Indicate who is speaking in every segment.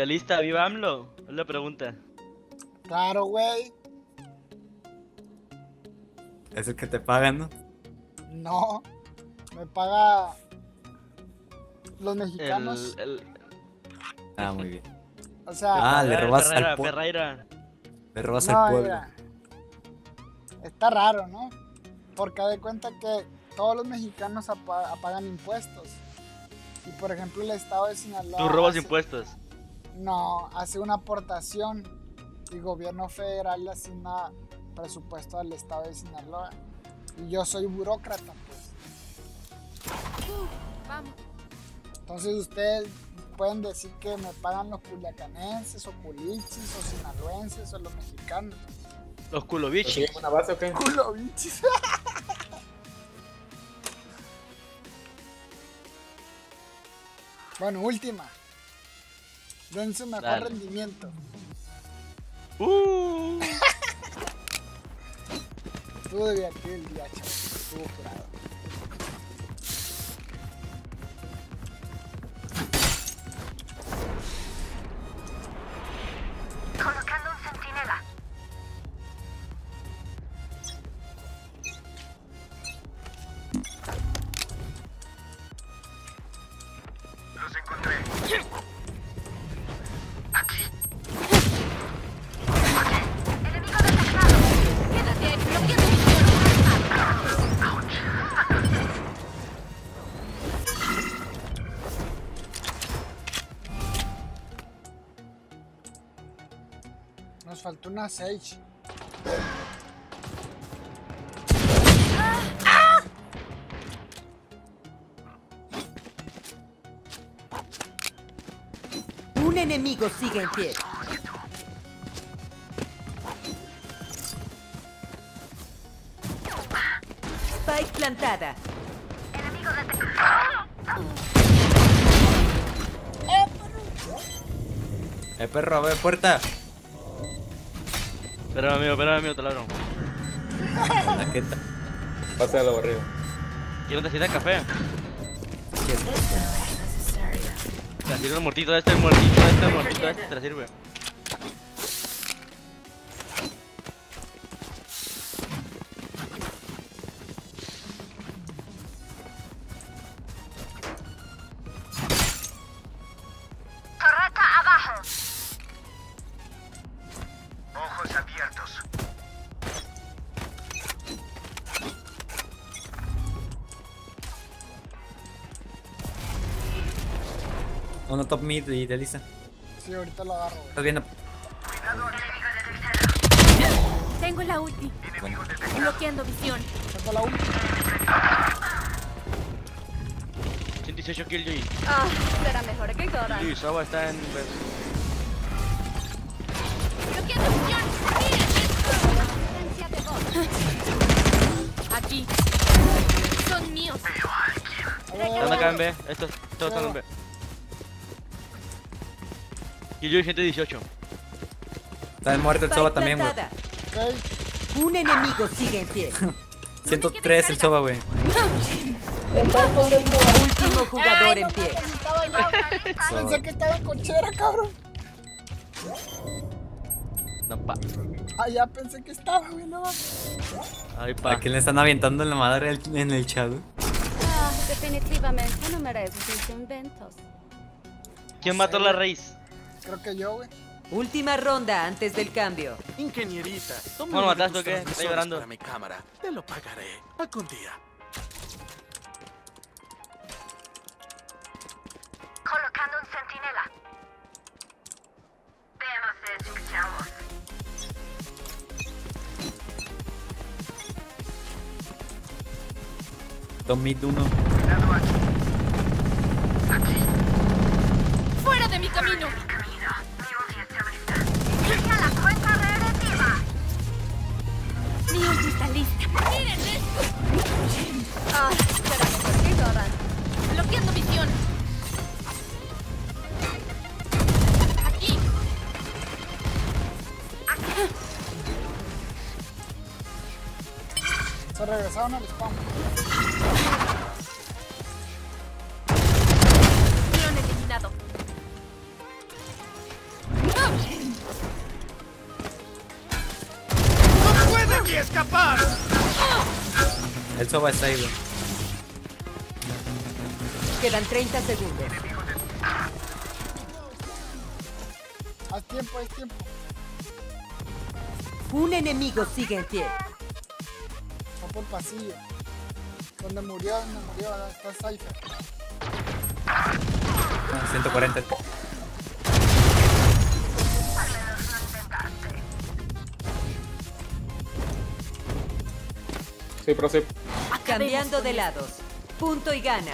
Speaker 1: Violista, viva AMLO. Es la pregunta.
Speaker 2: Claro, güey.
Speaker 3: Es el que te pagan, ¿no?
Speaker 2: No. Me paga los mexicanos.
Speaker 1: El, el...
Speaker 3: Ah, muy bien.
Speaker 2: O sea,
Speaker 3: Ah, le
Speaker 1: Ferreira,
Speaker 3: robas
Speaker 1: Ferreira,
Speaker 3: al pueblo.
Speaker 1: Ferreira.
Speaker 3: Le robas
Speaker 2: no,
Speaker 3: al pueblo.
Speaker 2: mira. Está raro, ¿no? Porque de cuenta que todos los mexicanos apa- pagan impuestos. Y por ejemplo, el estado de Sinaloa.
Speaker 1: Tú robas
Speaker 2: hace-
Speaker 1: impuestos.
Speaker 2: No, hace una aportación y gobierno federal le asigna presupuesto al estado de Sinaloa. Y yo soy burócrata, pues.
Speaker 4: Vamos.
Speaker 2: Entonces ustedes pueden decir que me pagan los culiacanenses o culichis o sinaloenses o los mexicanos.
Speaker 1: Los culobichis.
Speaker 5: ¿Una base o qué?
Speaker 2: Culobichis. bueno, última. Den su mejor
Speaker 1: Dale.
Speaker 2: rendimiento.
Speaker 1: Uh.
Speaker 2: Estuvo divertido el día, chaval. Estuvo curado. Nos faltó una Sage.
Speaker 6: Un enemigo sigue en pie. Spike plantada.
Speaker 7: Enemigo detectado.
Speaker 3: Eh, perro, abre puerta.
Speaker 1: Espérame, amigo, espérame, amigo, te lo abro.
Speaker 3: Aquí está.
Speaker 5: Pase a la barriga.
Speaker 1: ¿Quién necesita café? Te sirve el mortito este, el mortito este, el mortito este, te la sirve.
Speaker 7: Torreta abajo.
Speaker 3: Uno top mid y de lista.
Speaker 2: Sí, ahorita lo agarro.
Speaker 3: Estás viendo.
Speaker 4: Tengo la ulti.
Speaker 7: Enemigo detectado.
Speaker 4: Bloqueando visión.
Speaker 2: Saco la última.
Speaker 1: 118 kill Joy.
Speaker 4: Ah, será mejor que Goran.
Speaker 1: Sí, Saba está en...
Speaker 4: Bloqueando visión. Miren esto. Aquí. Son míos.
Speaker 1: Están acá en B, estos, todos están en B. Killjoy 118.
Speaker 3: Está muerto el soba también, güey.
Speaker 6: Un enemigo sigue en pie.
Speaker 3: 103 el soba, güey.
Speaker 6: Último jugador en pie.
Speaker 2: Pensé que estaba en cochera, cabrón.
Speaker 1: No, pa.
Speaker 2: Ah, ya pensé que estaba, güey, no.
Speaker 1: Ay, pa.
Speaker 3: ¿A quién le están aventando en la madre en el chat? güey?
Speaker 4: Ah, definitivamente no mereces tus inventos.
Speaker 1: ¿Quién mató a la raíz?
Speaker 2: Creo que yo, güey.
Speaker 6: Última ronda antes del cambio.
Speaker 8: Ingenierita, tome
Speaker 1: ¿Cómo lo
Speaker 8: uno de
Speaker 1: mataste o qué? Está llorando.
Speaker 8: Para mi cámara. Te lo pagaré algún día.
Speaker 7: Colocando un centinela. Veamos si escuchamos.
Speaker 3: Top mid 1.
Speaker 7: Cuidado aquí. Aquí.
Speaker 4: ¡Fuera de mi camino!
Speaker 7: La cuenta regresiva.
Speaker 4: Ulti está lista. ¡Miren esto! Ah, mejor que Goran. Bloqueando visión. Aquí.
Speaker 2: Se regresaron al spam.
Speaker 3: El soba está ahí, güey.
Speaker 6: Quedan 30 segundos.
Speaker 2: Haz tiempo, haz tiempo.
Speaker 6: Un enemigo sigue en pie.
Speaker 2: Va por pasillo. Donde murió, donde murió, está Cypher.
Speaker 3: Ah, 140.
Speaker 5: Sí, sí.
Speaker 6: Cambiando de lados. Punto y gana.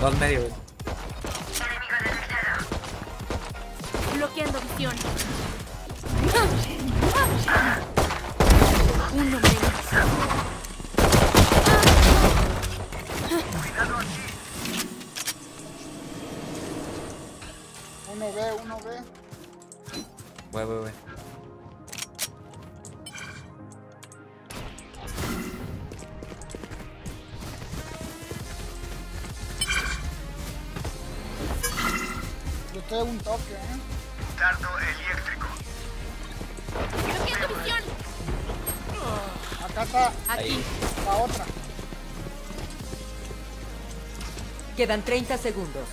Speaker 3: Dos medio,
Speaker 4: Uno menos.
Speaker 2: Uno.
Speaker 3: Güey, güey, güey.
Speaker 2: Yo estoy un toque, ¿eh?
Speaker 4: Bloqueando visión.
Speaker 2: Acá está
Speaker 4: Aquí.
Speaker 2: la otra.
Speaker 6: Quedan 30 segundos.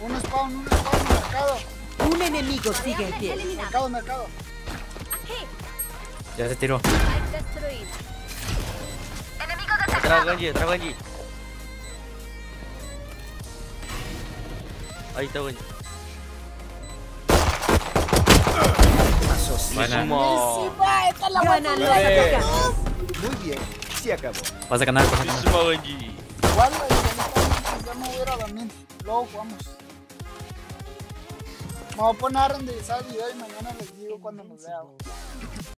Speaker 2: Un spawn, un spawn, mercado.
Speaker 6: Un enemigo sigue en pie.
Speaker 2: Mercado, mercado.
Speaker 3: Ya se tiró.
Speaker 1: Detrás Genji, detrás Genji. Ahí está Genji.
Speaker 3: Buena.
Speaker 2: ¡Esta es la
Speaker 6: Ganan los
Speaker 5: Vale.
Speaker 9: Muy bien, se acabó.
Speaker 3: Vas a ganar, vas a ganar.
Speaker 2: Igual, güey, ya me- voy a ir a dormir. Luego jugamos. Me voy a poner a renderizar el video y mañana les digo cuando nos vea. güey.